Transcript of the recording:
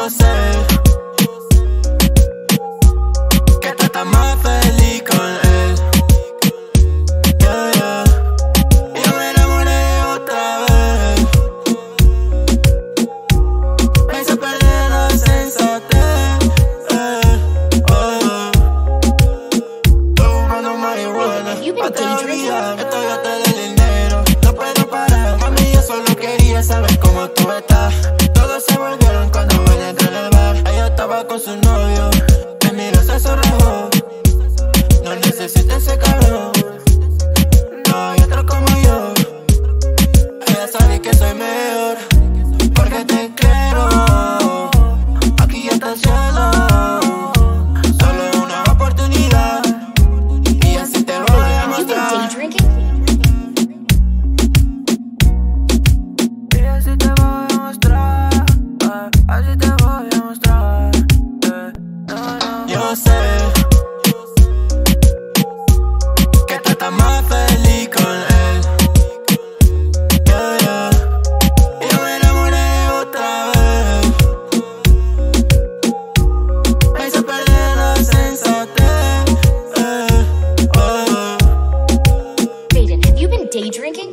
yo sé que tú estás más feliz con él. Yeah, yeah. Yo me enamoré otra vez. Me hizo perder la sensatez. Eh, oh, oh. marihuana hasta. Estoy hasta el dinero. No puedo parar. Mami, yo solo quería saber cómo tú estás. con su novio. Me miras a sonrojo. No necesitan ese calor. No hay otro como yo. Ella sabe que soy mejor. yo sé que tú estás más feliz con él. Yeah, yeah. Yo me enamoré otra vez. Me hizo perder la sensatez. Eh, oh. oh. Have you been day drinking?